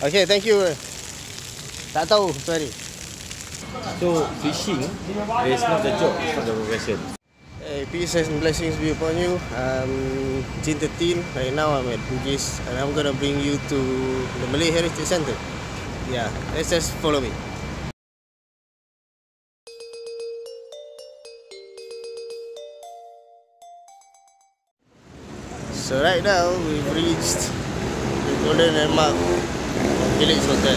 Okay, thank you. Tak tahu, sorry. So fishing is not the job, it's not the profession. Hey, peace and blessings be upon you. I'm Jin 13. Right now I'm at Bugis and I'm gonna bring you to the Malay Heritage Center. Yeah, let's just follow me. So right now we've reached the golden landmark Village Hotel.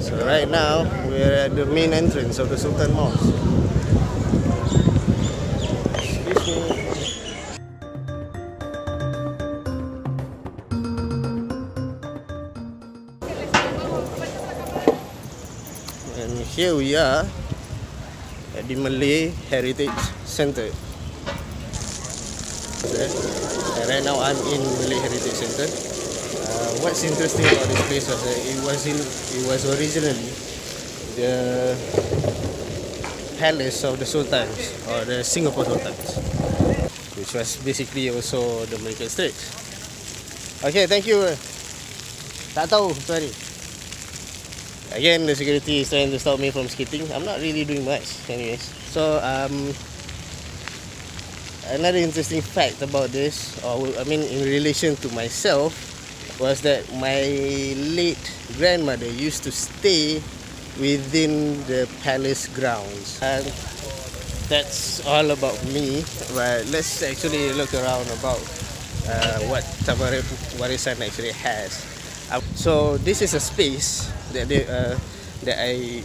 So right now we're at the main entrance of the Sultan Mosque. Here we are at the Malay Heritage Center. Okay. Right now I'm in Malay Heritage Center. Uh, what's interesting about this place was that it was in it was originally the palace of the sultans or the Singapore sultans, which was basically also the Malacca Straits. Okay, thank you. Tak tahu, sorry. Again, the security is trying to stop me from skating. I'm not really doing much, anyways. So, um, another interesting fact about this, or I mean, in relation to myself, was that my late grandmother used to stay within the palace grounds. And that's all about me. But let's actually look around about uh, what Tabarip Warisan actually has. So this is a space that they, uh, that I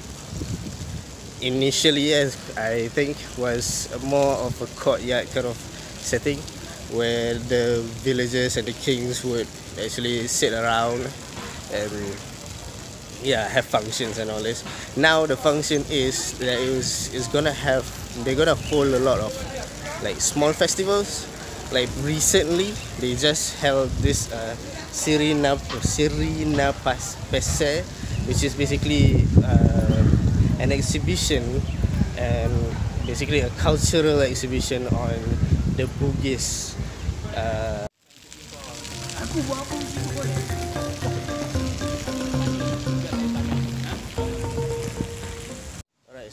initially as I think was more of a courtyard kind of setting where the villagers and the kings would actually sit around and yeah have functions and all this. Now the function is that it was is gonna have they're gonna hold a lot of like small festivals like recently they just held this uh, Sirina Sirina Pas Pese which is basically uh, an exhibition and basically a cultural exhibition on the Bugis uh,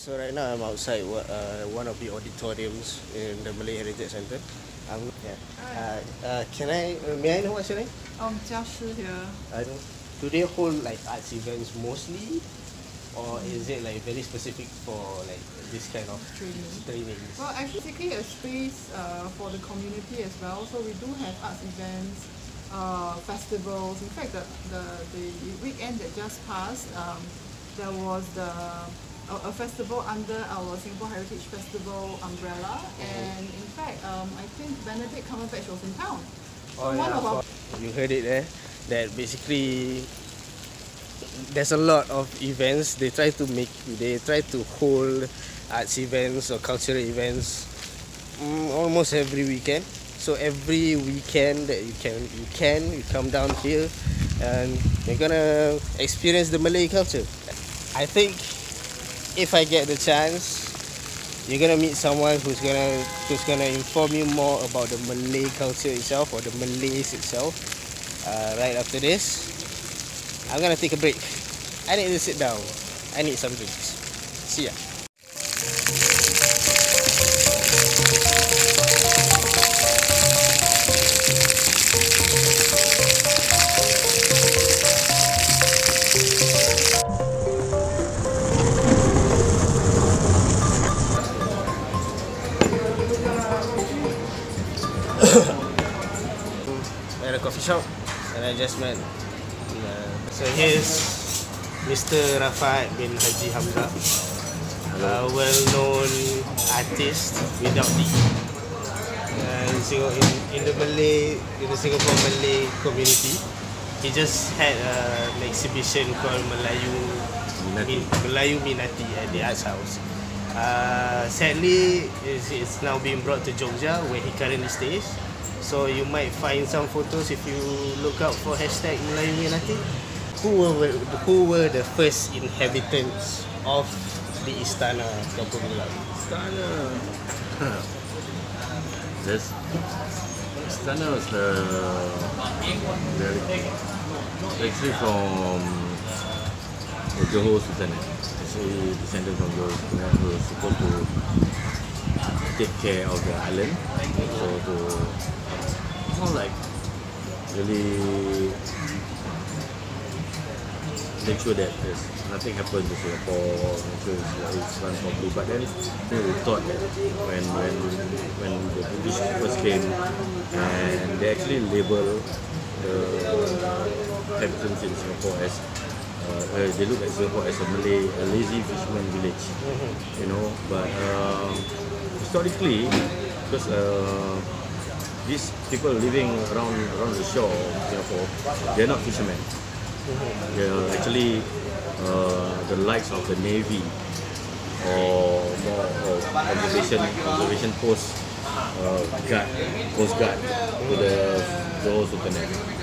so right now I'm outside uh, one of the auditoriums in the Malay Heritage Center. I'm yeah. Uh, uh, can I? Uh, may I know what's your name? Um, here. Don't. Do they hold like arts events mostly, or is it like very specific for like this kind of Training. trainings? Well, actually, basically a space uh, for the community as well. So we do have arts events, uh, festivals. In fact, the, the, the weekend that just passed, um, there was the a, a festival under our Singapore Heritage Festival umbrella. And in fact, um, I think Benedict Cumberbatch was in town. So one of our You heard it there. That basically there's a lot of events. They try to make they try to hold arts events or cultural events mm, almost every weekend. So every weekend that you can you can you come down here and you're gonna experience the Malay culture. I think if I get the chance, you're gonna meet someone who's gonna who's gonna inform you more about the Malay culture itself or the Malays itself. Uh, right after this, I'm gonna take a break. I need to sit down. I need some drinks. See ya. At a coffee shop and I just met. Uh, so here's Mr. Rafat bin Haji Hamzah, a well-known artist without the uh, in, in the Malay, in the Singapore Malay community. He just had uh, an exhibition called Melayu Minati. Min, Melayu Minati at the Arts House. Uh, sadly, it's, it's now being brought to Jogja where he currently stays. So you might find some photos if you look out for hashtag Melayu Minati. Who were who were the first inhabitants of the Istana Kampung Melayu? Istana. This Istana was the very actually from the Johor Sultanate. Actually descended from Johor Sultanate who was supposed to take care of the island. So to more like really make sure that there's nothing happens to Singapore, make sure it's, run properly. But then you we thought that when when when the British first came and they actually labelled the inhabitants in Singapore as uh, uh, they look at Singapore as a Malay, a lazy fisherman village, you know. But um, historically, because uh, these people living around around the shore of Singapore, they're not fishermen. They're actually uh, the likes of the navy or more of observation observation post uh, guard, coast guard to the Johor Sultanate.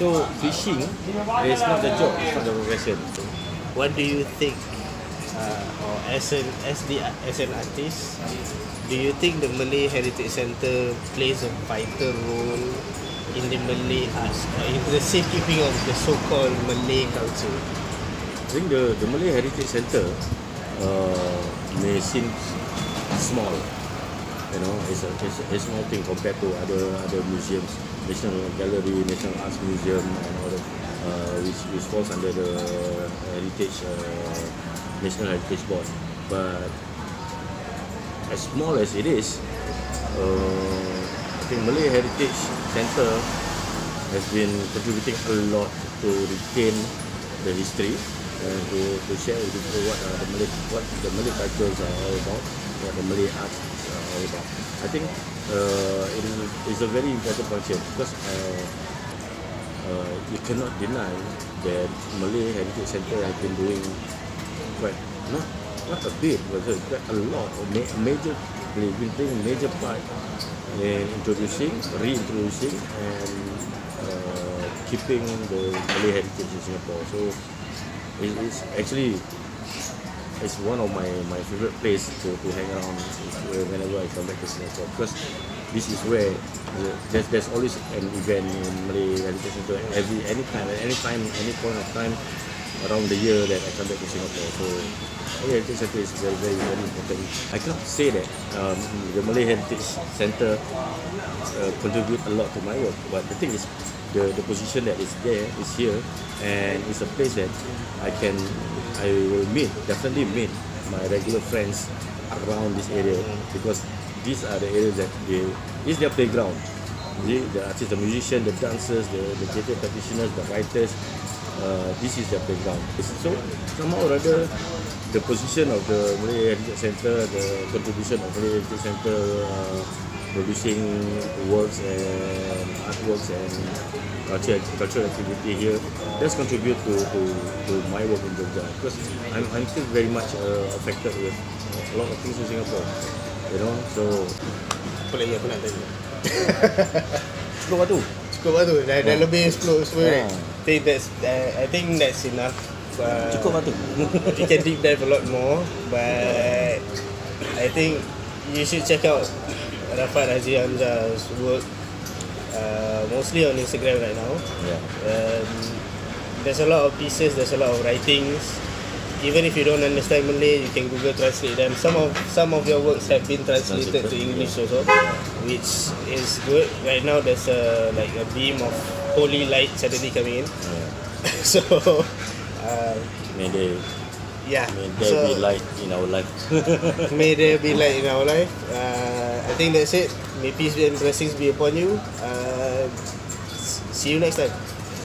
So fishing is not the job, it's not the profession. So, What do you think, uh, or as an as the as an artist, do you think the Malay Heritage Centre plays a vital role in the Malay arts, uh, in the safekeeping of the so-called Malay culture? I think the, the Malay Heritage Centre uh, may seem small, you know, it's a, it's a, small thing compared to other other museums, National Gallery, National Arts Museum, and all that, uh, which, which falls under the Heritage uh, National Heritage Board. But as small as it is, uh, I think Malay Heritage Centre has been contributing a lot to retain the history and to, to share with people what uh, the Malay what the Malay cultures are all about, what the Malay arts are all about. I think uh, it is it's a very important function because uh, uh, you cannot deny that Malay Heritage Centre has been doing quite not not a bit, but quite a lot of ma- major they've been playing a major part in introducing, reintroducing, and uh, keeping the Malay heritage in Singapore. So it, it's actually it's one of my, my favorite place to, to hang around whenever I come back to Singapore because this is where the- there's, there's always an event in Malay Heritage Centre every any time at any time any point of time around the year that I come back to Singapore. So Malay Heritage Centre is very very very important. I cannot say that um, the Malay Heritage Centre uh, contribute a lot to my work, but the thing is the, the position that is there is here and it's a place that I can I will meet definitely meet my regular friends around this area because these are the areas that they is their playground. The, the artists the musicians the dancers the, the theatre practitioners the writers uh, this is their playground. So somehow or other the position of the Malay Heritage Centre the contribution of Malay Heritage Centre uh, producing works and artworks and culture cultural activity here does contribute to, to, to my work in Jogja because I'm, I'm still very much uh, affected with a lot of things in Singapore you know so Apa lagi aku nak tanya? cukup waktu Cukup lah tu, dah, dah Ah. lebih 10 10 minit. Ah. I think that's, uh, I think that's enough. Uh, cukup waktu you can deep dive a lot more, but I think you should check out Rafat Haji Hamzah's work, uh, mostly on Instagram right now. yeah. Um, there's a lot of pieces, there's a lot of writings. Even if you don't understand Malay, you can Google translate them. Some of some of your works have been translated to English also, which is good. Right now, there's a like a beam of holy light suddenly coming in. yeah. so, uh, may they yeah. may there so, be light in our life May there be light in our life. Uh, I think that's it. May peace and blessings be upon you. Uh, see you next time.